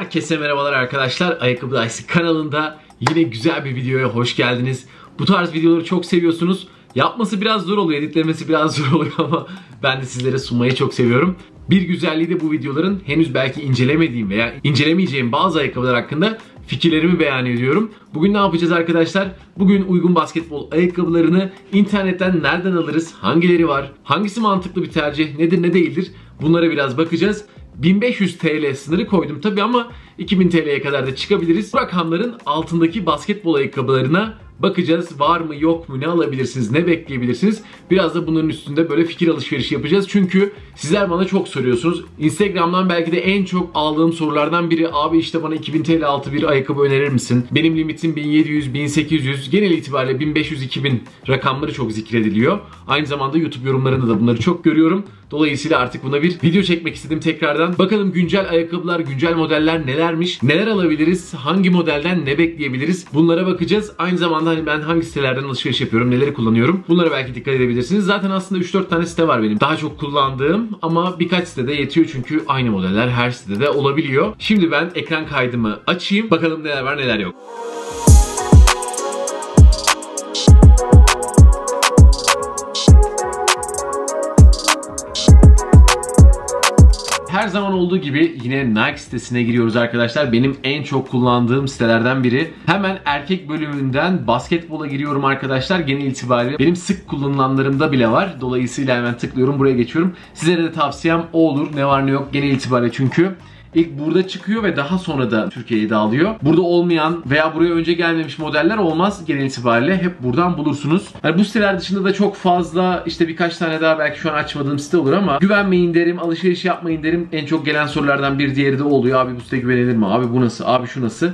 Herkese merhabalar arkadaşlar. Ayakkabı Dayısı kanalında yine güzel bir videoya hoş geldiniz. Bu tarz videoları çok seviyorsunuz. Yapması biraz zor oluyor, editlemesi biraz zor oluyor ama ben de sizlere sunmayı çok seviyorum. Bir güzelliği de bu videoların henüz belki incelemediğim veya incelemeyeceğim bazı ayakkabılar hakkında fikirlerimi beyan ediyorum. Bugün ne yapacağız arkadaşlar? Bugün uygun basketbol ayakkabılarını internetten nereden alırız? Hangileri var? Hangisi mantıklı bir tercih? Nedir ne değildir? Bunlara biraz bakacağız. 1500 TL sınırı koydum tabi ama 2000 TL'ye kadar da çıkabiliriz. Bu rakamların altındaki basketbol ayakkabılarına bakacağız. Var mı yok mu ne alabilirsiniz ne bekleyebilirsiniz. Biraz da bunların üstünde böyle fikir alışverişi yapacağız. Çünkü sizler bana çok soruyorsunuz. Instagram'dan belki de en çok aldığım sorulardan biri abi işte bana 2000 TL altı bir ayakkabı önerir misin? Benim limitim 1700, 1800 genel itibariyle 1500-2000 rakamları çok zikrediliyor. Aynı zamanda YouTube yorumlarında da bunları çok görüyorum. Dolayısıyla artık buna bir video çekmek istedim tekrardan. Bakalım güncel ayakkabılar, güncel modeller nelermiş? Neler alabiliriz? Hangi modelden ne bekleyebiliriz? Bunlara bakacağız. Aynı zamanda hani ben hangi sitelerden alışveriş yapıyorum, neleri kullanıyorum? Bunlara belki dikkat edebilirsiniz. Zaten aslında 3-4 tane site var benim. Daha çok kullandığım ama birkaç sitede yetiyor çünkü aynı modeller her sitede olabiliyor. Şimdi ben ekran kaydımı açayım. Bakalım neler var neler yok. Her zaman olduğu gibi yine Nike sitesine giriyoruz arkadaşlar. Benim en çok kullandığım sitelerden biri. Hemen erkek bölümünden basketbola giriyorum arkadaşlar. Genel itibariyle benim sık kullanılanlarımda bile var. Dolayısıyla hemen tıklıyorum buraya geçiyorum. Sizlere de tavsiyem o olur. Ne var ne yok genel itibariyle çünkü İlk burada çıkıyor ve daha sonra da Türkiye'ye dağılıyor. Burada olmayan veya buraya önce gelmemiş modeller olmaz genel itibariyle. Hep buradan bulursunuz. Yani bu siteler dışında da çok fazla işte birkaç tane daha belki şu an açmadığım site olur ama güvenmeyin derim, alışveriş yapmayın derim. En çok gelen sorulardan bir diğeri de oluyor. Abi bu site güvenilir mi? Abi bu nasıl? Abi şu nasıl?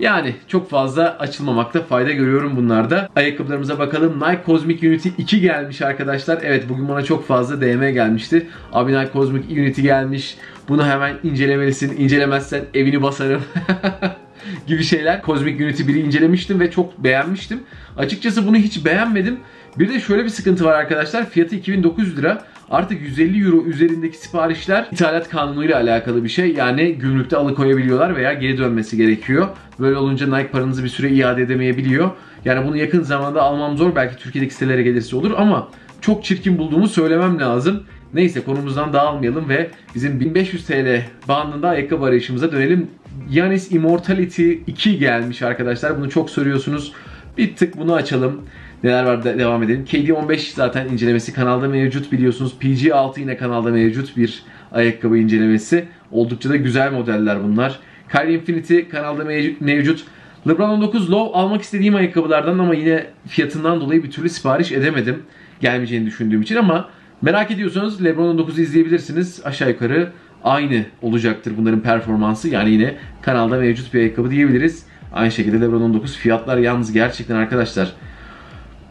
Yani çok fazla açılmamakta fayda görüyorum bunlarda. Ayakkabılarımıza bakalım. Nike Cosmic Unity 2 gelmiş arkadaşlar. Evet bugün bana çok fazla DM gelmişti. Abi Nike Cosmic Unity gelmiş. Bunu hemen incelemelisin. İncelemezsen evini basarım. gibi şeyler. Cosmic Unity 1'i incelemiştim ve çok beğenmiştim. Açıkçası bunu hiç beğenmedim. Bir de şöyle bir sıkıntı var arkadaşlar. Fiyatı 2900 lira. Artık 150 euro üzerindeki siparişler ithalat kanunuyla alakalı bir şey. Yani gümrükte alıkoyabiliyorlar veya geri dönmesi gerekiyor. Böyle olunca Nike paranızı bir süre iade edemeyebiliyor. Yani bunu yakın zamanda almam zor. Belki Türkiye'deki sitelere gelirse olur ama çok çirkin bulduğumu söylemem lazım. Neyse konumuzdan dağılmayalım ve bizim 1500 TL bandında ayakkabı arayışımıza dönelim. Yanis Immortality 2 gelmiş arkadaşlar. Bunu çok soruyorsunuz. Bir tık bunu açalım. Neler var da devam edelim. KD15 zaten incelemesi kanalda mevcut biliyorsunuz. PG6 yine kanalda mevcut bir ayakkabı incelemesi. Oldukça da güzel modeller bunlar. Kyrie Infinity kanalda mevcut. LeBron 19 Low almak istediğim ayakkabılardan ama yine fiyatından dolayı bir türlü sipariş edemedim. Gelmeyeceğini düşündüğüm için ama merak ediyorsanız LeBron 19'u izleyebilirsiniz. Aşağı yukarı aynı olacaktır bunların performansı. Yani yine kanalda mevcut bir ayakkabı diyebiliriz. Aynı şekilde LeBron 19 fiyatlar yalnız gerçekten arkadaşlar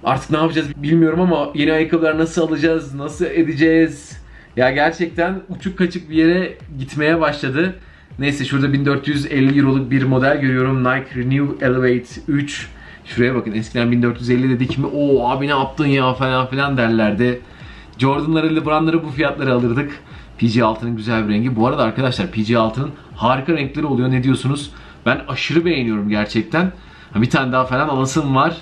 Artık ne yapacağız bilmiyorum ama yeni ayakkabılar nasıl alacağız, nasıl edeceğiz? Ya gerçekten uçuk kaçık bir yere gitmeye başladı. Neyse şurada 1450 euroluk bir model görüyorum. Nike Renew Elevate 3. Şuraya bakın eskiden 1450 dedik mi o abi ne yaptın ya falan filan derlerdi. Jordan'ları, LeBron'ları bu fiyatları alırdık. PG6'nın güzel bir rengi. Bu arada arkadaşlar PG6'nın harika renkleri oluyor. Ne diyorsunuz? Ben aşırı beğeniyorum gerçekten. Bir tane daha falan alasım var.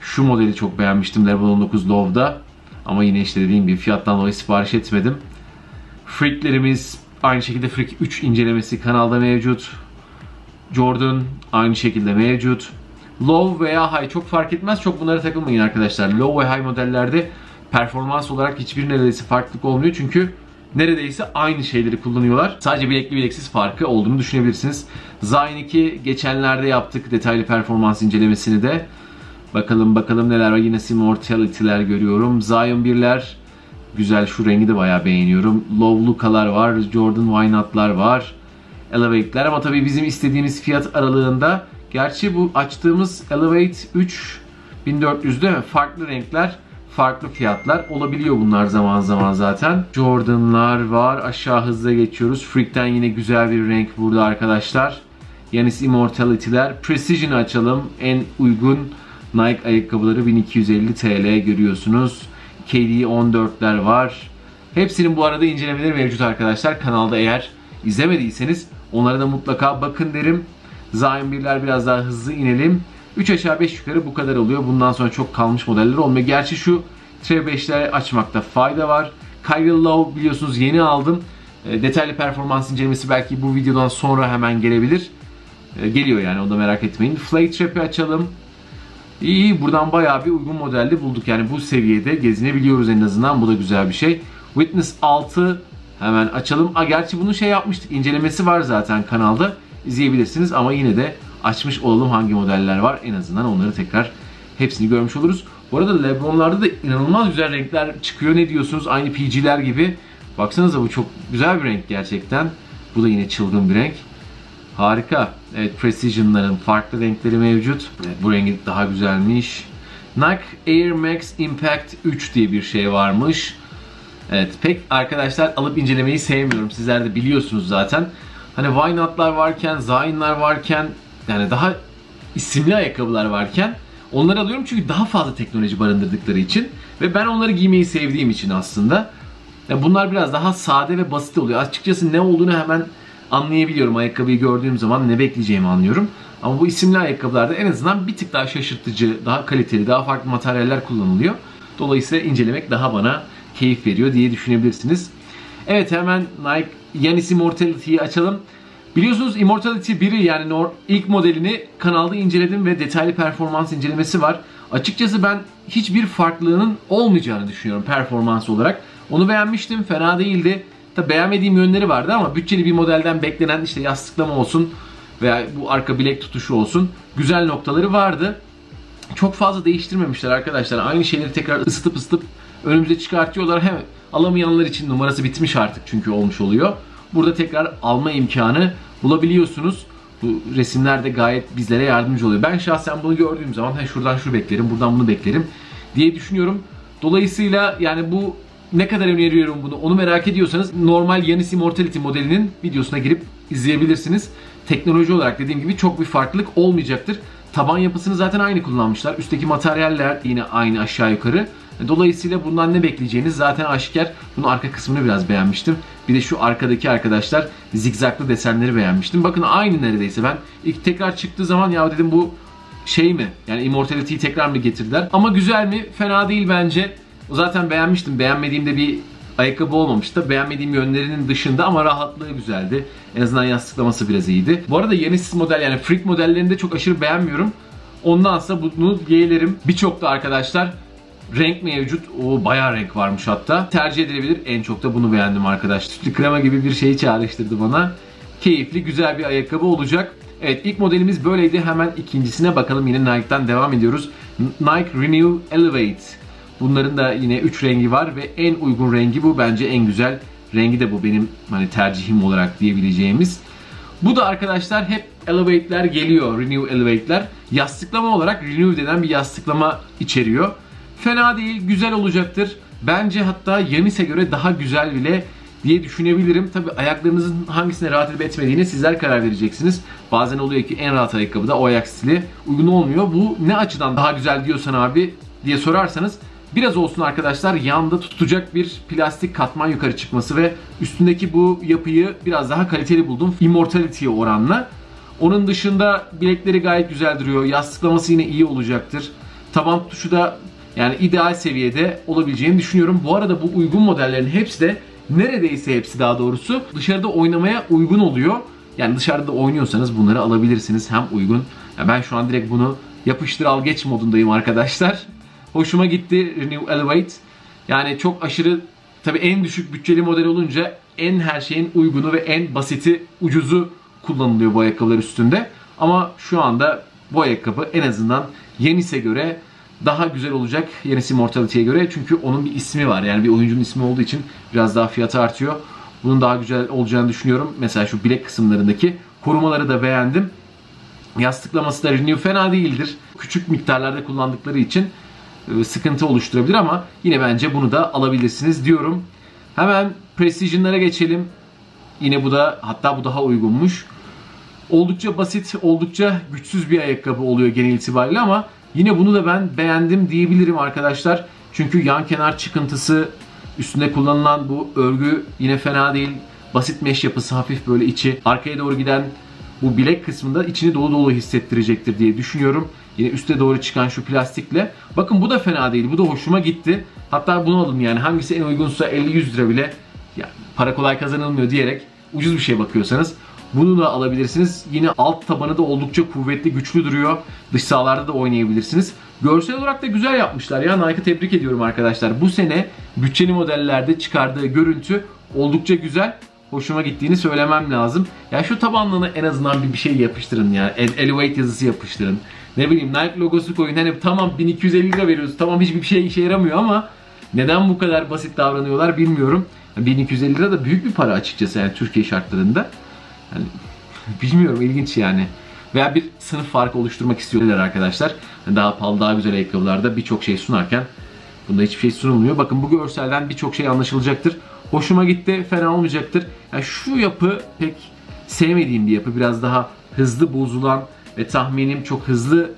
Şu modeli çok beğenmiştim Level 19 Low'da. Ama yine işte dediğim gibi fiyattan dolayı sipariş etmedim. Freaklerimiz aynı şekilde Freak 3 incelemesi kanalda mevcut. Jordan aynı şekilde mevcut. Low veya high çok fark etmez. Çok bunlara takılmayın arkadaşlar. Low ve high modellerde performans olarak hiçbir neredeyse farklılık olmuyor. Çünkü neredeyse aynı şeyleri kullanıyorlar. Sadece bilekli bileksiz farkı olduğunu düşünebilirsiniz. Zion 2 geçenlerde yaptık detaylı performans incelemesini de. Bakalım bakalım neler var. Yine Immortality'ler görüyorum. Zion 1'ler. Güzel şu rengi de bayağı beğeniyorum. Low Luca'lar var. Jordan Why Not'lar var. Elevate'ler ama tabii bizim istediğimiz fiyat aralığında. Gerçi bu açtığımız Elevate 3 1400'de farklı renkler farklı fiyatlar olabiliyor bunlar zaman zaman zaten. Jordan'lar var. Aşağı hızla geçiyoruz. Freak'ten yine güzel bir renk burada arkadaşlar. Yanis Immortality'ler. Precision açalım. En uygun Nike ayakkabıları 1250 TL görüyorsunuz. KD 14'ler var. Hepsinin bu arada incelemeleri mevcut arkadaşlar. Kanalda eğer izlemediyseniz Onlara da mutlaka bakın derim. Zion 1'ler biraz daha hızlı inelim. 3 aşağı 5 yukarı bu kadar oluyor. Bundan sonra çok kalmış modeller olmuyor. Gerçi şu Trev 5'ler açmakta fayda var. Kyrie Love biliyorsunuz yeni aldım. E, detaylı performans incelemesi belki bu videodan sonra hemen gelebilir. E, geliyor yani onu da merak etmeyin. Flay Trap'i açalım. İyi buradan bayağı bir uygun modelde bulduk. Yani bu seviyede gezinebiliyoruz en azından. Bu da güzel bir şey. Witness 6 hemen açalım. A, gerçi bunu şey yapmıştık. incelemesi var zaten kanalda. İzleyebilirsiniz ama yine de açmış olalım hangi modeller var. En azından onları tekrar hepsini görmüş oluruz. Bu arada Lebron'larda da inanılmaz güzel renkler çıkıyor. Ne diyorsunuz? Aynı PG'ler gibi. Baksanıza bu çok güzel bir renk gerçekten. Bu da yine çılgın bir renk. Harika. Evet Precision'ların farklı renkleri mevcut. Evet, bu rengi daha güzelmiş. Nike Air Max Impact 3 diye bir şey varmış. Evet pek arkadaşlar alıp incelemeyi sevmiyorum. Sizler de biliyorsunuz zaten. Hani Why Not'lar varken, Zayn'lar varken yani daha isimli ayakkabılar varken onları alıyorum çünkü daha fazla teknoloji barındırdıkları için ve ben onları giymeyi sevdiğim için aslında. Yani bunlar biraz daha sade ve basit oluyor. Açıkçası ne olduğunu hemen anlayabiliyorum. Ayakkabıyı gördüğüm zaman ne bekleyeceğimi anlıyorum. Ama bu isimli ayakkabılarda en azından bir tık daha şaşırtıcı, daha kaliteli, daha farklı materyaller kullanılıyor. Dolayısıyla incelemek daha bana keyif veriyor diye düşünebilirsiniz. Evet hemen Nike Yanis Immortality'yi açalım. Biliyorsunuz Immortality 1'i yani ilk modelini kanalda inceledim ve detaylı performans incelemesi var. Açıkçası ben hiçbir farklılığının olmayacağını düşünüyorum performans olarak. Onu beğenmiştim, fena değildi. Tabi beğenmediğim yönleri vardı ama bütçeli bir modelden beklenen işte yastıklama olsun veya bu arka bilek tutuşu olsun güzel noktaları vardı. Çok fazla değiştirmemişler arkadaşlar. Aynı şeyleri tekrar ısıtıp ısıtıp önümüze çıkartıyorlar. Hem alamayanlar için numarası bitmiş artık çünkü olmuş oluyor. Burada tekrar alma imkanı bulabiliyorsunuz. Bu resimler de gayet bizlere yardımcı oluyor. Ben şahsen bunu gördüğüm zaman ha şuradan şunu beklerim, buradan bunu beklerim diye düşünüyorum. Dolayısıyla yani bu ne kadar öneriyorum bunu onu merak ediyorsanız normal Yanis Immortality modelinin videosuna girip izleyebilirsiniz. Teknoloji olarak dediğim gibi çok bir farklılık olmayacaktır. Taban yapısını zaten aynı kullanmışlar. Üstteki materyaller yine aynı aşağı yukarı. Dolayısıyla bundan ne bekleyeceğiniz zaten aşikar. Bunun arka kısmını biraz beğenmiştim. Bir de şu arkadaki arkadaşlar zigzaklı desenleri beğenmiştim. Bakın aynı neredeyse. Ben ilk tekrar çıktığı zaman ya dedim bu şey mi? Yani Immortality'yi tekrar mı getirdiler? Ama güzel mi? Fena değil bence. Zaten beğenmiştim. Beğenmediğimde bir ayakkabı olmamıştı. Beğenmediğim yönlerinin dışında ama rahatlığı güzeldi. En azından yastıklaması biraz iyiydi. Bu arada yeni model yani Freak modellerini de çok aşırı beğenmiyorum. Ondansa bunu yeğlerim. Birçok da arkadaşlar renk mevcut. O bayağı renk varmış hatta. Tercih edilebilir. En çok da bunu beğendim arkadaş. Sütlü krema gibi bir şeyi çağrıştırdı bana. Keyifli, güzel bir ayakkabı olacak. Evet ilk modelimiz böyleydi. Hemen ikincisine bakalım. Yine Nike'dan devam ediyoruz. Nike Renew Elevate. Bunların da yine 3 rengi var ve en uygun rengi bu. Bence en güzel rengi de bu benim hani tercihim olarak diyebileceğimiz. Bu da arkadaşlar hep Elevate'ler geliyor. Renew Elevate'ler. Yastıklama olarak Renew denen bir yastıklama içeriyor. Fena değil, güzel olacaktır. Bence hatta Yanis'e göre daha güzel bile diye düşünebilirim. Tabi ayaklarınızın hangisine rahat edip etmediğini sizler karar vereceksiniz. Bazen oluyor ki en rahat ayakkabı da o ayak stili uygun olmuyor. Bu ne açıdan daha güzel diyorsan abi diye sorarsanız biraz olsun arkadaşlar yanda tutacak bir plastik katman yukarı çıkması ve üstündeki bu yapıyı biraz daha kaliteli buldum. Immortality'ye oranla. Onun dışında bilekleri gayet güzel duruyor. Yastıklaması yine iyi olacaktır. Taban tutuşu da yani ideal seviyede olabileceğini düşünüyorum. Bu arada bu uygun modellerin hepsi de neredeyse hepsi daha doğrusu dışarıda oynamaya uygun oluyor. Yani dışarıda oynuyorsanız bunları alabilirsiniz. Hem uygun. Yani ben şu an direkt bunu yapıştır al geç modundayım arkadaşlar. Hoşuma gitti Renew Elevate. Yani çok aşırı tabii en düşük bütçeli model olunca en her şeyin uygunu ve en basiti ucuzu kullanılıyor bu ayakkabılar üstünde. Ama şu anda bu ayakkabı en azından Yenis'e göre daha güzel olacak Yenisi Mortality'ye göre. Çünkü onun bir ismi var. Yani bir oyuncunun ismi olduğu için biraz daha fiyatı artıyor. Bunun daha güzel olacağını düşünüyorum. Mesela şu bilek kısımlarındaki korumaları da beğendim. Yastıklaması da Renew fena değildir. Küçük miktarlarda kullandıkları için sıkıntı oluşturabilir ama yine bence bunu da alabilirsiniz diyorum. Hemen Precision'lara geçelim. Yine bu da hatta bu daha uygunmuş. Oldukça basit, oldukça güçsüz bir ayakkabı oluyor genel itibariyle ama yine bunu da ben beğendim diyebilirim arkadaşlar. Çünkü yan kenar çıkıntısı, üstünde kullanılan bu örgü yine fena değil. basit mesh yapısı hafif böyle içi arkaya doğru giden bu bilek kısmında içini dolu dolu hissettirecektir diye düşünüyorum. Yine üste doğru çıkan şu plastikle. Bakın bu da fena değil. Bu da hoşuma gitti. Hatta bunu alın yani hangisi en uygunsa 50-100 lira bile ya para kolay kazanılmıyor diyerek ucuz bir şey bakıyorsanız bunu da alabilirsiniz. Yine alt tabanı da oldukça kuvvetli, güçlü duruyor. Dış sahalarda da oynayabilirsiniz. Görsel olarak da güzel yapmışlar ya. Nike'ı tebrik ediyorum arkadaşlar. Bu sene bütçeli modellerde çıkardığı görüntü oldukça güzel. Hoşuma gittiğini söylemem lazım. Ya şu tabanlığına en azından bir, bir şey yapıştırın ya. Elevate yazısı yapıştırın. Ne bileyim Nike logosu koyun. Hani tamam 1250 lira veriyoruz. Tamam hiçbir şey işe yaramıyor ama neden bu kadar basit davranıyorlar bilmiyorum. 1250 lira da büyük bir para açıkçası yani Türkiye şartlarında. Yani bilmiyorum ilginç yani. Veya bir sınıf farkı oluşturmak istiyorlar arkadaşlar. Daha pahalı, daha güzel ayakkabılarda birçok şey sunarken bunda hiçbir şey sunulmuyor. Bakın bu görselden birçok şey anlaşılacaktır. Hoşuma gitti, fena olmayacaktır. Yani şu yapı pek sevmediğim bir yapı. Biraz daha hızlı bozulan ve tahminim çok hızlı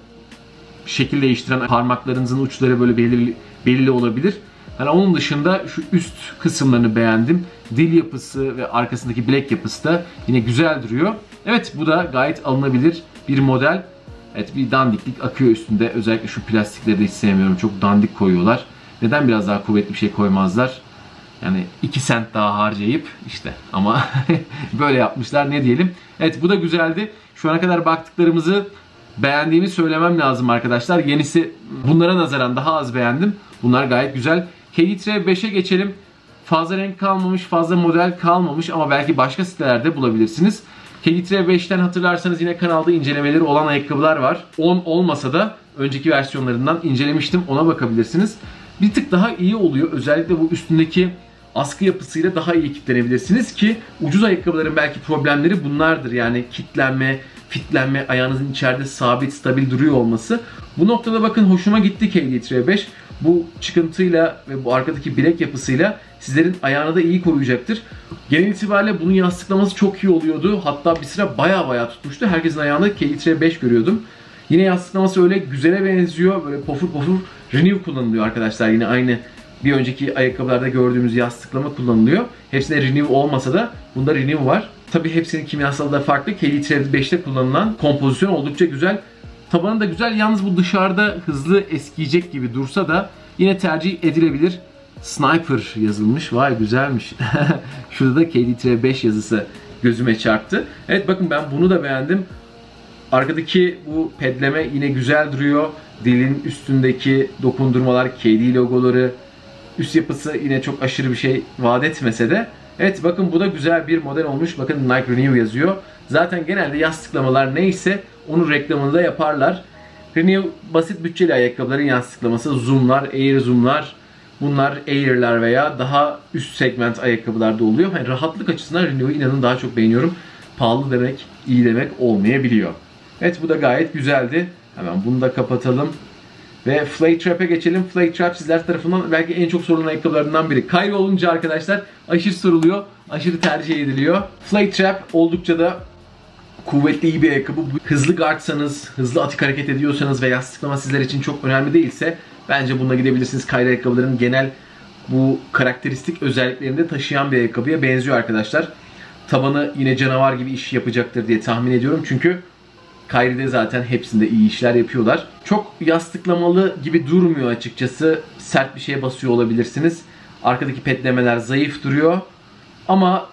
şekil değiştiren parmaklarınızın uçları böyle belirli, belli olabilir. Yani onun dışında şu üst kısımlarını beğendim. Dil yapısı ve arkasındaki bilek yapısı da yine güzel duruyor. Evet bu da gayet alınabilir bir model. Evet bir dandiklik akıyor üstünde. Özellikle şu plastikleri de hiç sevmiyorum. Çok dandik koyuyorlar. Neden biraz daha kuvvetli bir şey koymazlar? Yani 2 sent daha harcayıp işte ama böyle yapmışlar ne diyelim. Evet bu da güzeldi. Şu ana kadar baktıklarımızı beğendiğimi söylemem lazım arkadaşlar. Yenisi bunlara nazaran daha az beğendim. Bunlar gayet güzel. Kelitre 5'e geçelim. Fazla renk kalmamış, fazla model kalmamış ama belki başka sitelerde bulabilirsiniz. Kelitre 5'ten hatırlarsanız yine kanalda incelemeleri olan ayakkabılar var. 10 olmasa da önceki versiyonlarından incelemiştim. Ona bakabilirsiniz. Bir tık daha iyi oluyor. Özellikle bu üstündeki askı yapısıyla daha iyi kitlenebilirsiniz ki ucuz ayakkabıların belki problemleri bunlardır. Yani kitlenme, fitlenme, ayağınızın içeride sabit, stabil duruyor olması. Bu noktada bakın hoşuma gitti KD 5 bu çıkıntıyla ve bu arkadaki bilek yapısıyla sizlerin ayağını da iyi koruyacaktır. Genel itibariyle bunun yastıklaması çok iyi oluyordu. Hatta bir sıra baya baya tutmuştu. Herkesin ayağında K 5 görüyordum. Yine yastıklaması öyle güzele benziyor. Böyle pofur pofur Renew kullanılıyor arkadaşlar. Yine aynı bir önceki ayakkabılarda gördüğümüz yastıklama kullanılıyor. Hepsinde Renew olmasa da bunda Renew var. Tabi hepsinin kimyasalı da farklı. KD5'te kullanılan kompozisyon oldukça güzel. Tabanı da güzel. Yalnız bu dışarıda hızlı eskiyecek gibi dursa da yine tercih edilebilir. Sniper yazılmış. Vay güzelmiş. Şurada da KD-5 yazısı gözüme çarptı. Evet bakın ben bunu da beğendim. Arkadaki bu pedleme yine güzel duruyor. Dilin üstündeki dokundurmalar, KD logoları, üst yapısı yine çok aşırı bir şey vaat etmese de Evet bakın bu da güzel bir model olmuş. Bakın Nike Renew yazıyor. Zaten genelde yastıklamalar neyse onun reklamını da yaparlar. Renew basit bütçeli ayakkabıların yastıklaması. Zoom'lar, Air Zoom'lar. Bunlar Air'ler veya daha üst segment ayakkabılarda oluyor. Yani rahatlık açısından Renew'u inanın daha çok beğeniyorum. Pahalı demek, iyi demek olmayabiliyor. Evet bu da gayet güzeldi. Hemen bunu da kapatalım. Ve Flay Trap'e geçelim. Flay Trap sizler tarafından belki en çok sorulan ayakkabılarından biri. Kayro olunca arkadaşlar aşırı soruluyor. Aşırı tercih ediliyor. Flay Trap oldukça da kuvvetli iyi bir ayakkabı. Hızlı guardsanız, hızlı atik hareket ediyorsanız ve yastıklama sizler için çok önemli değilse bence bununla gidebilirsiniz. Kayra ayakkabıların genel bu karakteristik özelliklerini de taşıyan bir ayakkabıya benziyor arkadaşlar. Tabanı yine canavar gibi iş yapacaktır diye tahmin ediyorum. Çünkü Kyrie'de zaten hepsinde iyi işler yapıyorlar. Çok yastıklamalı gibi durmuyor açıkçası. Sert bir şeye basıyor olabilirsiniz. Arkadaki petlemeler zayıf duruyor. Ama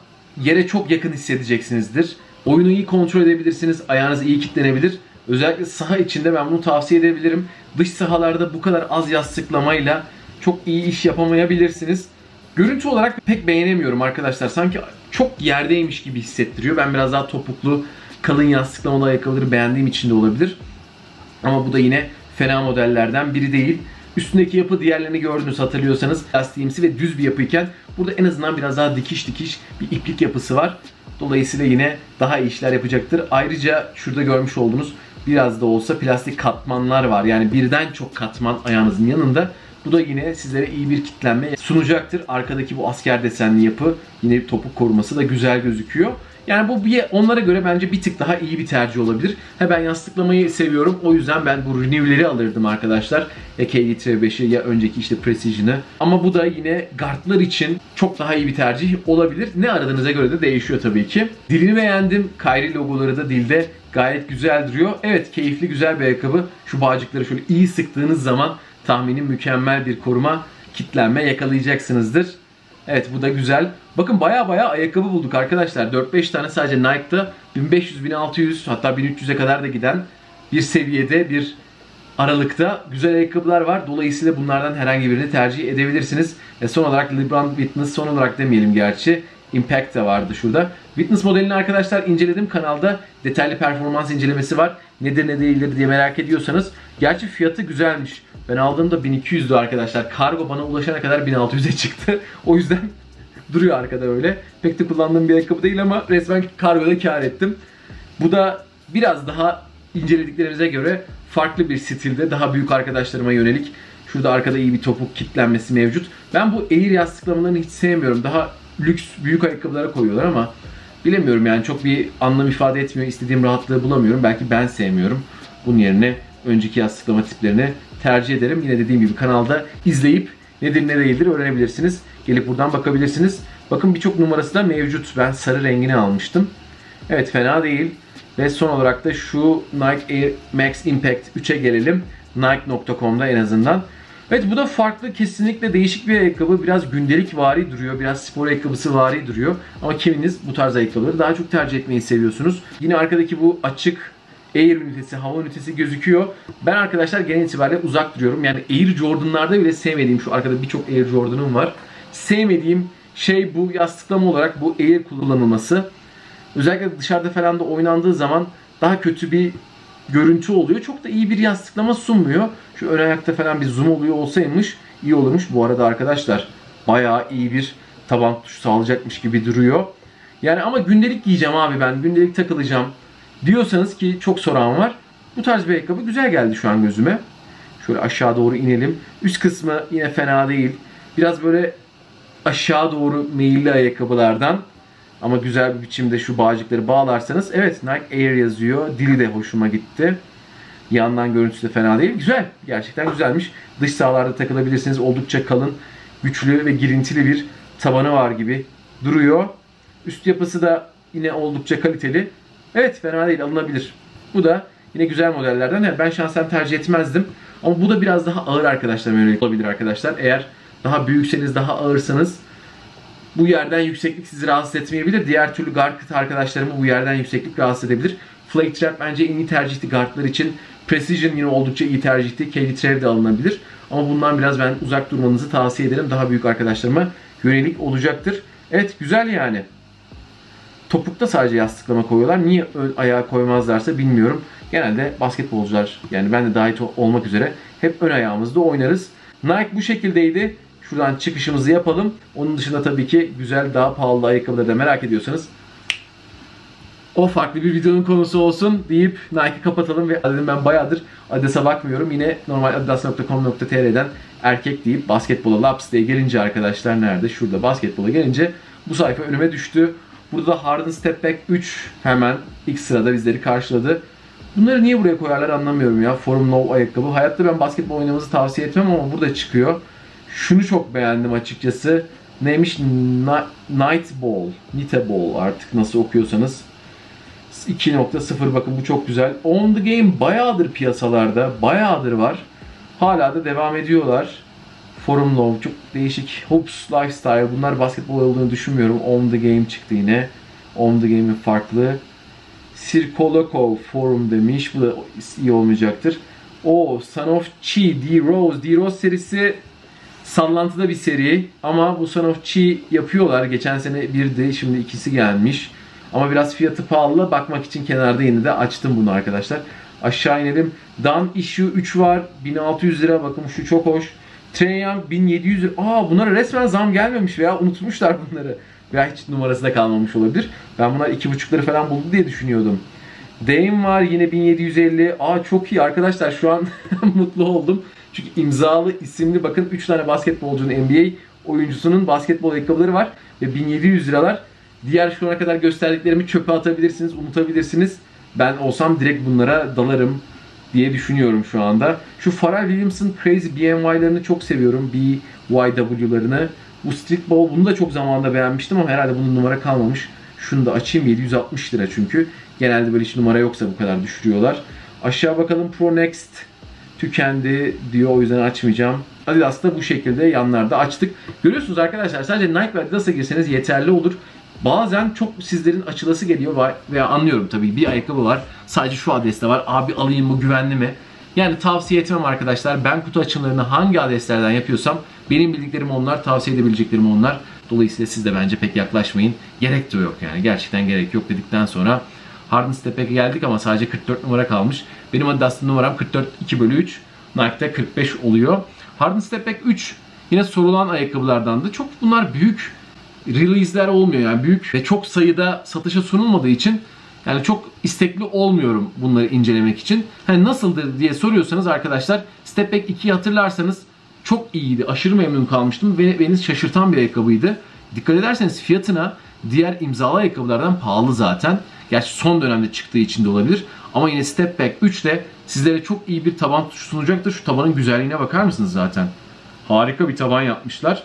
yere çok yakın hissedeceksinizdir. Oyunu iyi kontrol edebilirsiniz. Ayağınız iyi kitlenebilir. Özellikle saha içinde ben bunu tavsiye edebilirim. Dış sahalarda bu kadar az yastıklamayla çok iyi iş yapamayabilirsiniz. Görüntü olarak pek beğenemiyorum arkadaşlar. Sanki çok yerdeymiş gibi hissettiriyor. Ben biraz daha topuklu, kalın yastıklamalı ayakkabıları beğendiğim için de olabilir. Ama bu da yine fena modellerden biri değil. Üstündeki yapı diğerlerini gördünüz hatırlıyorsanız lastiğimsi ve düz bir yapıyken burada en azından biraz daha dikiş dikiş bir iplik yapısı var. Dolayısıyla yine daha iyi işler yapacaktır. Ayrıca şurada görmüş olduğunuz biraz da olsa plastik katmanlar var. Yani birden çok katman ayağınızın yanında. Bu da yine sizlere iyi bir kitlenme sunacaktır. Arkadaki bu asker desenli yapı yine topuk koruması da güzel gözüküyor. Yani bu bir, onlara göre bence bir tık daha iyi bir tercih olabilir. He ben yastıklamayı seviyorum. O yüzden ben bu Renew'leri alırdım arkadaşlar. Ya KD5'i ya önceki işte Precision'ı. Ama bu da yine guardlar için çok daha iyi bir tercih olabilir. Ne aradığınıza göre de değişiyor tabii ki. Dilini beğendim. Kyrie logoları da dilde gayet güzel duruyor. Evet keyifli güzel bir ayakkabı. Şu bağcıkları şöyle iyi sıktığınız zaman tahminim mükemmel bir koruma kitlenme yakalayacaksınızdır. Evet bu da güzel. Bakın baya baya ayakkabı bulduk arkadaşlar. 4-5 tane sadece Nike'da 1500-1600 hatta 1300'e kadar da giden bir seviyede bir aralıkta güzel ayakkabılar var. Dolayısıyla bunlardan herhangi birini tercih edebilirsiniz. E son olarak LeBron Witness son olarak demeyelim gerçi. Impact de vardı şurada. Witness modelini arkadaşlar inceledim. Kanalda detaylı performans incelemesi var. Nedir ne değildir diye merak ediyorsanız. Gerçi fiyatı güzelmiş. Ben aldığımda 1200'dü arkadaşlar. Kargo bana ulaşana kadar 1600'e çıktı. O yüzden duruyor arkada öyle. Pek de kullandığım bir ayakkabı değil ama resmen kargoda kar ettim. Bu da biraz daha incelediklerimize göre farklı bir stilde daha büyük arkadaşlarıma yönelik. Şurada arkada iyi bir topuk kitlenmesi mevcut. Ben bu Air yastıklamalarını hiç sevmiyorum. Daha lüks büyük ayakkabılara koyuyorlar ama bilemiyorum yani çok bir anlam ifade etmiyor. İstediğim rahatlığı bulamıyorum. Belki ben sevmiyorum. Bunun yerine önceki yastıklama tiplerini tercih ederim. Yine dediğim gibi kanalda izleyip nedir ne değildir öğrenebilirsiniz. Gelip buradan bakabilirsiniz. Bakın birçok numarası da mevcut. Ben sarı rengini almıştım. Evet fena değil. Ve son olarak da şu Nike Air Max Impact 3'e gelelim. Nike.com'da en azından. Evet bu da farklı kesinlikle değişik bir ayakkabı. Biraz gündelik vari duruyor. Biraz spor ayakkabısı vari duruyor. Ama kiminiz bu tarz ayakkabıları daha çok tercih etmeyi seviyorsunuz. Yine arkadaki bu açık Air ünitesi, hava ünitesi gözüküyor. Ben arkadaşlar genel itibariyle uzak duruyorum. Yani Air Jordan'larda bile sevmediğim şu arkada birçok Air Jordan'ım var. Sevmediğim şey bu yastıklama olarak bu Air kullanılması. Özellikle dışarıda falan da oynandığı zaman daha kötü bir görüntü oluyor. Çok da iyi bir yastıklama sunmuyor. Şu ön ayakta falan bir zoom oluyor olsaymış iyi olurmuş. Bu arada arkadaşlar bayağı iyi bir taban tutuşu sağlayacakmış gibi duruyor. Yani ama gündelik giyeceğim abi ben. Gündelik takılacağım diyorsanız ki çok soran var. Bu tarz bir ayakkabı güzel geldi şu an gözüme. Şöyle aşağı doğru inelim. Üst kısmı yine fena değil. Biraz böyle aşağı doğru meyilli ayakkabılardan ama güzel bir biçimde şu bağcıkları bağlarsanız evet Nike Air yazıyor. Dili de hoşuma gitti. Yandan görüntüsü de fena değil. Güzel. Gerçekten güzelmiş. Dış sahalarda takılabilirsiniz. Oldukça kalın, güçlü ve girintili bir tabanı var gibi duruyor. Üst yapısı da yine oldukça kaliteli. Evet fena değil alınabilir. Bu da yine güzel modellerden. Ben şahsen tercih etmezdim. Ama bu da biraz daha ağır arkadaşlar yönelik olabilir arkadaşlar. Eğer daha büyükseniz, daha ağırsanız bu yerden yükseklik sizi rahatsız etmeyebilir. Diğer türlü guard kıt arkadaşlarımı bu yerden yükseklik rahatsız edebilir. Flake Trap bence en iyi tercihti guardlar için. Precision yine oldukça iyi tercihti. Kelly Trap de alınabilir. Ama bundan biraz ben uzak durmanızı tavsiye ederim. Daha büyük arkadaşlarıma yönelik olacaktır. Evet güzel yani. Topukta sadece yastıklama koyuyorlar. Niye ayağa koymazlarsa bilmiyorum. Genelde basketbolcular yani ben de dahil olmak üzere hep ön ayağımızda oynarız. Nike bu şekildeydi. Şuradan çıkışımızı yapalım. Onun dışında tabii ki güzel daha pahalı ayakkabıları da merak ediyorsanız o farklı bir videonun konusu olsun deyip Nike'ı kapatalım ve dedim ben bayağıdır Adidas'a bakmıyorum. Yine normal adidas.com.tr'den erkek deyip basketbola laps diye gelince arkadaşlar nerede? Şurada basketbola gelince bu sayfa önüme düştü. Burada da Harden Step Back 3 hemen ilk sırada bizleri karşıladı. Bunları niye buraya koyarlar anlamıyorum ya. Forum No ayakkabı. Hayatta ben basketbol oynamamızı tavsiye etmem ama burada çıkıyor. Şunu çok beğendim açıkçası. Neymiş? Night Ball. Nite Ball artık nasıl okuyorsanız. 2.0 bakın bu çok güzel. On the Game bayağıdır piyasalarda. Bayağıdır var. Hala da devam ediyorlar. Forum Love çok değişik. Hoops Lifestyle bunlar basketbol olduğunu düşünmüyorum. On the Game çıktı yine. On the Game'in farklı. Sirkoloko Forum demiş. Bu da iyi olmayacaktır. O Son of Chi, D-Rose. D-Rose serisi sallantıda bir seri ama bu Son of Chi yapıyorlar. Geçen sene bir de şimdi ikisi gelmiş. Ama biraz fiyatı pahalı. Bakmak için kenarda yine de açtım bunu arkadaşlar. Aşağı inelim. Dan Issue 3 var. 1600 lira. Bakın şu çok hoş. Trae Young 1700 lira. Aa bunlara resmen zam gelmemiş veya unutmuşlar bunları. Veya hiç numarası da kalmamış olabilir. Ben bunlar 2.5'ları falan buldu diye düşünüyordum. Dame var yine 1750. Aa çok iyi arkadaşlar şu an mutlu oldum. Çünkü imzalı isimli bakın 3 tane basketbolcunun NBA oyuncusunun basketbol ayakkabıları var. Ve 1700 liralar Diğer şu ana kadar gösterdiklerimi çöpe atabilirsiniz, unutabilirsiniz. Ben olsam direkt bunlara dalarım diye düşünüyorum şu anda. Şu Pharrell Williams'ın Crazy BMY'larını çok seviyorum. BYW'larını. Bu Streetball bunu da çok zamanında beğenmiştim ama herhalde bunun numara kalmamış. Şunu da açayım 760 lira çünkü. Genelde böyle hiç numara yoksa bu kadar düşürüyorlar. Aşağı bakalım Pro Next tükendi diyor o yüzden açmayacağım. Adidas da bu şekilde yanlarda açtık. Görüyorsunuz arkadaşlar sadece Nike ve Adidas'a girseniz yeterli olur. Bazen çok sizlerin açılası geliyor veya anlıyorum tabii bir ayakkabı var. Sadece şu adreste var. Abi alayım mı güvenli mi? Yani tavsiye etmem arkadaşlar. Ben kutu açımlarını hangi adreslerden yapıyorsam benim bildiklerim onlar, tavsiye edebileceklerim onlar. Dolayısıyla siz de bence pek yaklaşmayın. Gerek de yok yani. Gerçekten gerek yok dedikten sonra Harden Step'e geldik ama sadece 44 numara kalmış. Benim Adidas'ta numaram 44 2 bölü 3. Nike'da 45 oluyor. Harden Step 3 yine sorulan ayakkabılardandı. Çok bunlar büyük release'ler olmuyor yani büyük ve çok sayıda satışa sunulmadığı için yani çok istekli olmuyorum bunları incelemek için. Hani nasıldır diye soruyorsanız arkadaşlar Step Back 2'yi hatırlarsanız çok iyiydi. Aşırı memnun kalmıştım ve beni şaşırtan bir ayakkabıydı. Dikkat ederseniz fiyatına diğer imzalı ayakkabılardan pahalı zaten. Gerçi son dönemde çıktığı için de olabilir. Ama yine Step Back 3 de sizlere çok iyi bir taban sunacaktır. Şu tabanın güzelliğine bakar mısınız zaten? Harika bir taban yapmışlar.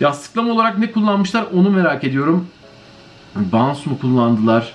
Yastıklama olarak ne kullanmışlar onu merak ediyorum. Bounce mu kullandılar?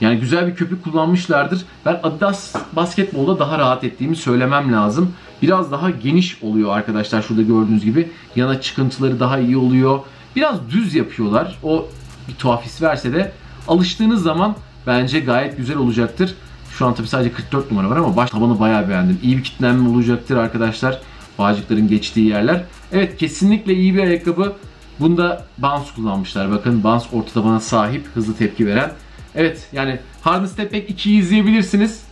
Yani güzel bir köpük kullanmışlardır. Ben Adidas basketbolda daha rahat ettiğimi söylemem lazım. Biraz daha geniş oluyor arkadaşlar şurada gördüğünüz gibi. Yana çıkıntıları daha iyi oluyor. Biraz düz yapıyorlar. O bir tuhaf his verse de alıştığınız zaman bence gayet güzel olacaktır. Şu an tabi sadece 44 numara var ama baş tabanı bayağı beğendim. İyi bir kitlenme olacaktır arkadaşlar. Bağcıkların geçtiği yerler. Evet kesinlikle iyi bir ayakkabı. Bunda bounce kullanmışlar. Bakın bounce orta tabana sahip, hızlı tepki veren. Evet yani Harden Step Back 2'yi izleyebilirsiniz.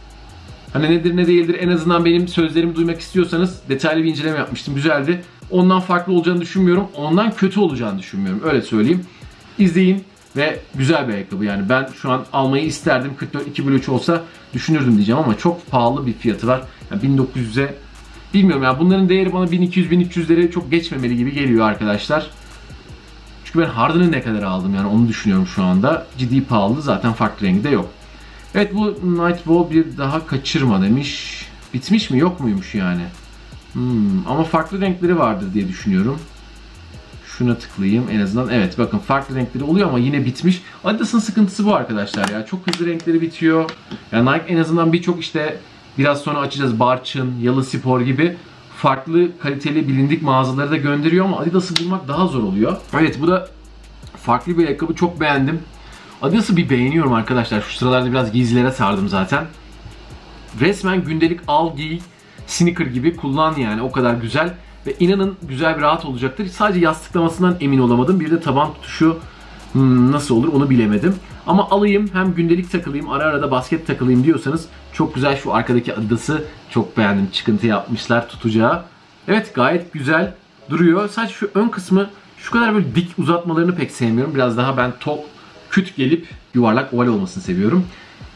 Hani nedir ne değildir en azından benim sözlerimi duymak istiyorsanız detaylı bir inceleme yapmıştım. Güzeldi. Ondan farklı olacağını düşünmüyorum. Ondan kötü olacağını düşünmüyorum. Öyle söyleyeyim. İzleyin ve güzel bir ayakkabı yani. Ben şu an almayı isterdim. 44 2 bölü 3 olsa düşünürdüm diyeceğim ama çok pahalı bir fiyatı var. Yani 1900'e bilmiyorum ya yani bunların değeri bana 1200-1300'leri çok geçmemeli gibi geliyor arkadaşlar. Çünkü ben Harden'ı ne kadar aldım yani onu düşünüyorum şu anda. Ciddi pahalı zaten farklı rengi de yok. Evet bu Nightball bir daha kaçırma demiş. Bitmiş mi yok muymuş yani? Hmm, ama farklı renkleri vardır diye düşünüyorum. Şuna tıklayayım en azından. Evet bakın farklı renkleri oluyor ama yine bitmiş. Adidas'ın sıkıntısı bu arkadaşlar ya. Çok hızlı renkleri bitiyor. Yani Nike en azından birçok işte biraz sonra açacağız Barçın, Yalı Spor gibi farklı kaliteli bilindik mağazaları da gönderiyor ama Adidas'ı bulmak daha zor oluyor. Evet bu da farklı bir ayakkabı çok beğendim. Adidas'ı bir beğeniyorum arkadaşlar. Şu sıralarda biraz gizlilere sardım zaten. Resmen gündelik al giy sneaker gibi kullan yani o kadar güzel. Ve inanın güzel bir rahat olacaktır. Sadece yastıklamasından emin olamadım. Bir de taban tutuşu hmm, nasıl olur onu bilemedim. Ama alayım hem gündelik takılayım ara ara da basket takılayım diyorsanız çok güzel şu arkadaki adası çok beğendim. Çıkıntı yapmışlar tutacağı. Evet gayet güzel duruyor. Sadece şu ön kısmı şu kadar böyle dik uzatmalarını pek sevmiyorum. Biraz daha ben top küt gelip yuvarlak oval olmasını seviyorum.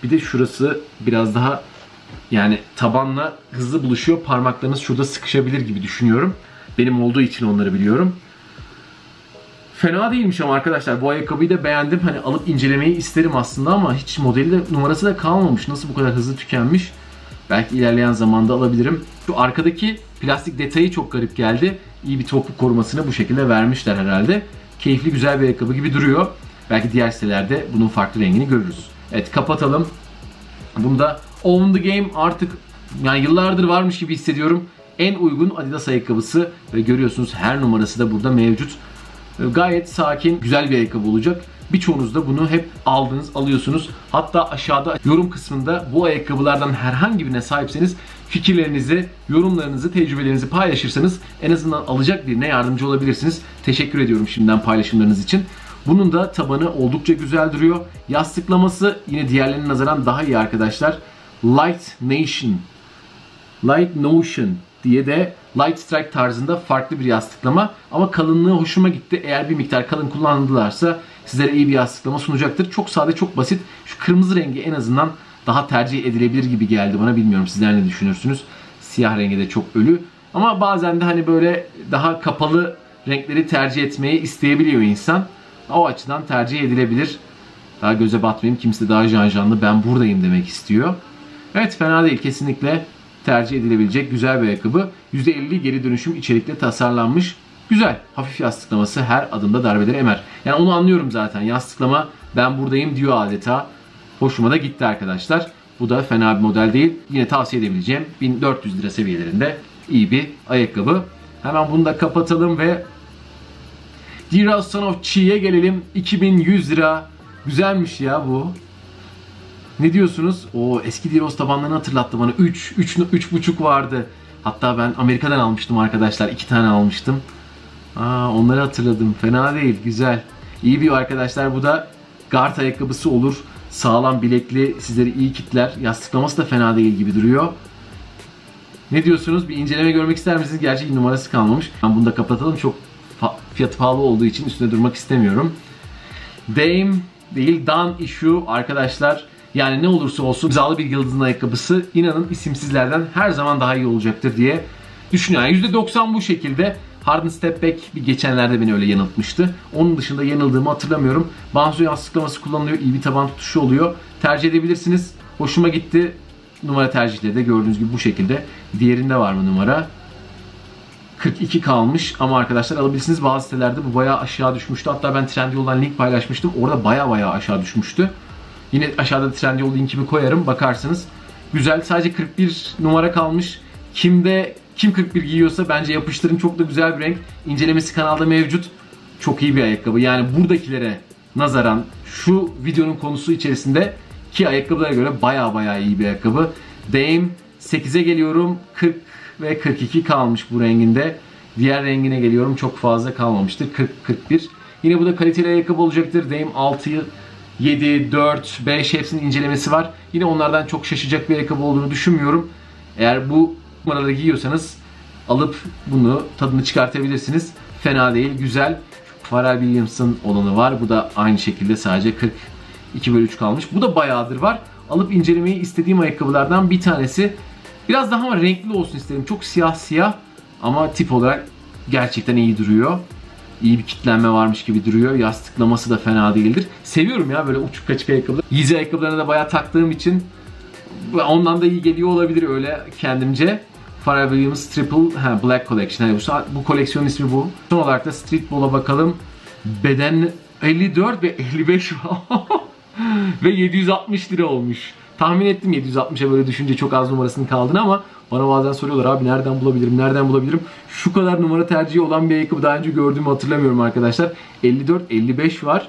Bir de şurası biraz daha yani tabanla hızlı buluşuyor. Parmaklarınız şurada sıkışabilir gibi düşünüyorum. Benim olduğu için onları biliyorum. Fena değilmiş ama arkadaşlar bu ayakkabıyı da beğendim. Hani alıp incelemeyi isterim aslında ama hiç modeli de numarası da kalmamış. Nasıl bu kadar hızlı tükenmiş? Belki ilerleyen zamanda alabilirim. Şu arkadaki plastik detayı çok garip geldi. İyi bir topuk korumasını bu şekilde vermişler herhalde. Keyifli güzel bir ayakkabı gibi duruyor. Belki diğer sitelerde bunun farklı rengini görürüz. Evet kapatalım. Bunda On The Game artık yani yıllardır varmış gibi hissediyorum. En uygun Adidas ayakkabısı ve görüyorsunuz her numarası da burada mevcut. Gayet sakin, güzel bir ayakkabı olacak. Birçoğunuz da bunu hep aldınız, alıyorsunuz. Hatta aşağıda yorum kısmında bu ayakkabılardan herhangi birine sahipseniz fikirlerinizi, yorumlarınızı, tecrübelerinizi paylaşırsanız en azından alacak birine yardımcı olabilirsiniz. Teşekkür ediyorum şimdiden paylaşımlarınız için. Bunun da tabanı oldukça güzel duruyor. Yastıklaması yine diğerlerine nazaran daha iyi arkadaşlar. Light Nation, Light Notion diye de Light Strike tarzında farklı bir yastıklama ama kalınlığı hoşuma gitti. Eğer bir miktar kalın kullandılarsa sizlere iyi bir yastıklama sunacaktır. Çok sade, çok basit. Şu kırmızı rengi en azından daha tercih edilebilir gibi geldi bana. Bilmiyorum sizler ne düşünürsünüz. Siyah rengi de çok ölü. Ama bazen de hani böyle daha kapalı renkleri tercih etmeyi isteyebiliyor insan. O açıdan tercih edilebilir. Daha göze batmayayım. Kimse daha janjanlı ben buradayım demek istiyor. Evet fena değil. Kesinlikle tercih edilebilecek güzel bir ayakkabı. %50 geri dönüşüm içerikle tasarlanmış. Güzel. Hafif yastıklaması her adımda darbeleri emer. Yani onu anlıyorum zaten. Yastıklama ben buradayım diyor adeta. Hoşuma da gitti arkadaşlar. Bu da fena bir model değil. Yine tavsiye edebileceğim 1400 lira seviyelerinde iyi bir ayakkabı. Hemen bunu da kapatalım ve Dear Son of Chi'ye gelelim. 2100 lira. Güzelmiş ya bu. Ne diyorsunuz? O eski Diros tabanlarını hatırlattı bana. 3, 3, 3,5 vardı. Hatta ben Amerika'dan almıştım arkadaşlar. 2 tane almıştım. Aa, onları hatırladım. Fena değil. Güzel. İyi bir arkadaşlar. Bu da guard ayakkabısı olur. Sağlam bilekli. Sizleri iyi kitler. Yastıklaması da fena değil gibi duruyor. Ne diyorsunuz? Bir inceleme görmek ister misiniz? Gerçi numarası kalmamış. Ben bunu da kapatalım. Çok fiyatı pahalı olduğu için üstüne durmak istemiyorum. Dame değil Dan Issue arkadaşlar. Yani ne olursa olsun imzalı bir yıldızın ayakkabısı inanın isimsizlerden her zaman daha iyi olacaktır diye düşünüyorum. Yani %90 bu şekilde. Harden Step Back bir geçenlerde beni öyle yanıltmıştı. Onun dışında yanıldığımı hatırlamıyorum. Banzo yastıklaması kullanılıyor. iyi bir taban tutuşu oluyor. Tercih edebilirsiniz. Hoşuma gitti. Numara tercihleri de gördüğünüz gibi bu şekilde. Diğerinde var mı numara? 42 kalmış ama arkadaşlar alabilirsiniz. Bazı sitelerde bu bayağı aşağı düşmüştü. Hatta ben Trendyol'dan link paylaşmıştım. Orada bayağı bayağı aşağı düşmüştü. Yine aşağıda Trendyol linkimi koyarım. Bakarsınız. Güzel. Sadece 41 numara kalmış. Kimde kim 41 giyiyorsa bence yapıştırın. Çok da güzel bir renk. İncelemesi kanalda mevcut. Çok iyi bir ayakkabı. Yani buradakilere nazaran şu videonun konusu içerisinde ki ayakkabılara göre baya baya iyi bir ayakkabı. Dame 8'e geliyorum. 40 ve 42 kalmış bu renginde. Diğer rengine geliyorum. Çok fazla kalmamıştır. 40-41. Yine bu da kaliteli ayakkabı olacaktır. Dame 6'yı 7, 4, 5 hepsinin incelemesi var. Yine onlardan çok şaşacak bir ayakkabı olduğunu düşünmüyorum. Eğer bu numaraları giyiyorsanız alıp bunu tadını çıkartabilirsiniz. Fena değil, güzel. Pharrell Williams'ın olanı var. Bu da aynı şekilde sadece 42 bölü 3 kalmış. Bu da bayağıdır var. Alıp incelemeyi istediğim ayakkabılardan bir tanesi. Biraz daha renkli olsun istedim. Çok siyah siyah ama tip olarak gerçekten iyi duruyor. İyi bir kitlenme varmış gibi duruyor. Yastıklaması da fena değildir. Seviyorum ya böyle uçuk kaçık ayakkabıları. Yeezy ayakkabılarına da bayağı taktığım için ondan da iyi geliyor olabilir öyle kendimce. Pharrell Williams Triple ha, Black Collection. Yani bu, bu koleksiyon ismi bu. Son olarak da Streetball'a bakalım. Beden 54 ve 55 ve 760 lira olmuş. Tahmin ettim 760'a böyle düşünce çok az numarasının kaldığını ama bana bazen soruyorlar abi nereden bulabilirim, nereden bulabilirim? Şu kadar numara tercihi olan bir ayakkabı daha önce gördüğümü hatırlamıyorum arkadaşlar. 54-55 var.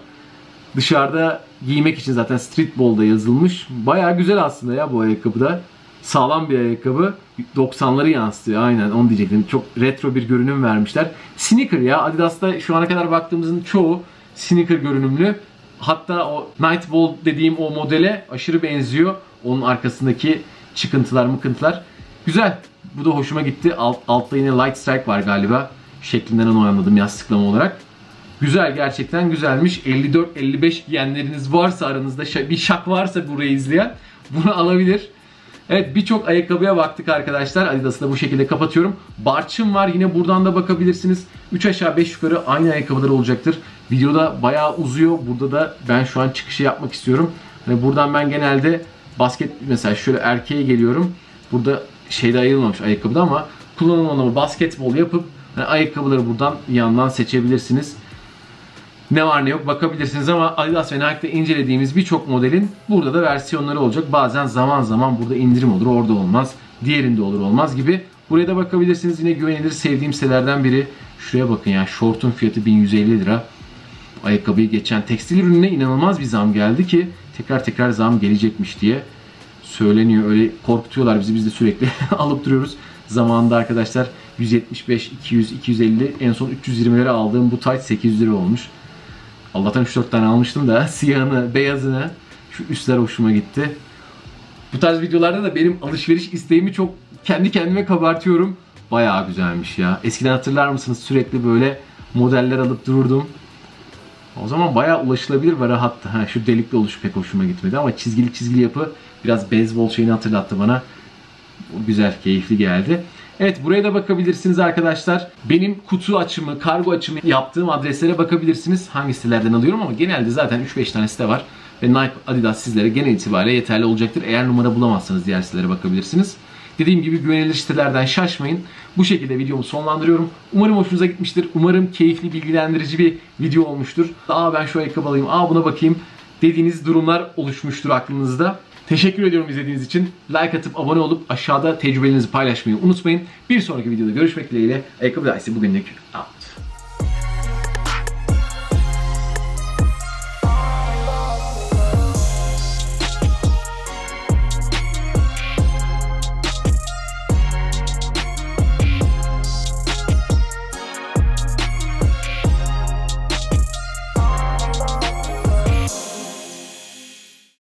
Dışarıda giymek için zaten streetball'da yazılmış. Baya güzel aslında ya bu ayakkabıda. Sağlam bir ayakkabı. 90'ları yansıtıyor aynen onu diyecektim. Çok retro bir görünüm vermişler. Sneaker ya Adidas'ta şu ana kadar baktığımızın çoğu sneaker görünümlü. Hatta o Nightball dediğim o modele aşırı benziyor. Onun arkasındaki çıkıntılar mıkıntılar. Güzel. Bu da hoşuma gitti. Alt, altta yine Light Strike var galiba. Şeklinden onu anladım yastıklama olarak. Güzel gerçekten güzelmiş. 54-55 giyenleriniz varsa aranızda bir şak varsa burayı izleyen bunu alabilir. Evet birçok ayakkabıya baktık arkadaşlar. Adidas'ı da bu şekilde kapatıyorum. Barçım var yine buradan da bakabilirsiniz. 3 aşağı 5 yukarı aynı ayakkabılar olacaktır. Videoda bayağı uzuyor. Burada da ben şu an çıkışı yapmak istiyorum. Ve buradan ben genelde basket mesela şöyle erkeğe geliyorum. Burada şeyde ayrılmamış ayakkabıda ama kullanım anlamı basketbol yapıp yani ayakkabıları buradan yandan seçebilirsiniz. Ne var ne yok bakabilirsiniz ama Adidas ve Nike'de incelediğimiz birçok modelin burada da versiyonları olacak. Bazen zaman zaman burada indirim olur, orada olmaz. Diğerinde olur olmaz gibi. Buraya da bakabilirsiniz. Yine güvenilir sevdiğim sitelerden biri. Şuraya bakın ya. Şortun fiyatı 1150 lira. Ayakkabıyı geçen tekstil ürününe inanılmaz bir zam geldi ki tekrar tekrar zam gelecekmiş diye söyleniyor. Öyle korkutuyorlar bizi. Biz de sürekli alıp duruyoruz. Zamanında arkadaşlar 175, 200, 250 en son 320 lira aldığım bu tight 800 lira olmuş. Allah'tan 3-4 tane almıştım da siyahını, beyazını şu üstler hoşuma gitti. Bu tarz videolarda da benim alışveriş isteğimi çok kendi kendime kabartıyorum. Bayağı güzelmiş ya. Eskiden hatırlar mısınız sürekli böyle modeller alıp dururdum. O zaman bayağı ulaşılabilir ve rahattı. Ha, şu delikli oluşu pek hoşuma gitmedi ama çizgili çizgili yapı biraz beyzbol şeyini hatırlattı bana. Bu güzel, keyifli geldi. Evet buraya da bakabilirsiniz arkadaşlar. Benim kutu açımı, kargo açımı yaptığım adreslere bakabilirsiniz. Hangi sitelerden alıyorum ama genelde zaten 3-5 tane site var. Ve Nike, Adidas sizlere genel itibariyle yeterli olacaktır. Eğer numara bulamazsanız diğer sitelere bakabilirsiniz. Dediğim gibi güvenilir sitelerden şaşmayın. Bu şekilde videomu sonlandırıyorum. Umarım hoşunuza gitmiştir. Umarım keyifli, bilgilendirici bir video olmuştur. Aa ben şu ayakkabı alayım, aa buna bakayım dediğiniz durumlar oluşmuştur aklınızda. Teşekkür ediyorum izlediğiniz için. Like atıp abone olup aşağıda tecrübelerinizi paylaşmayı unutmayın. Bir sonraki videoda görüşmek dileğiyle. Ayakkabı Daysi bugünlük out.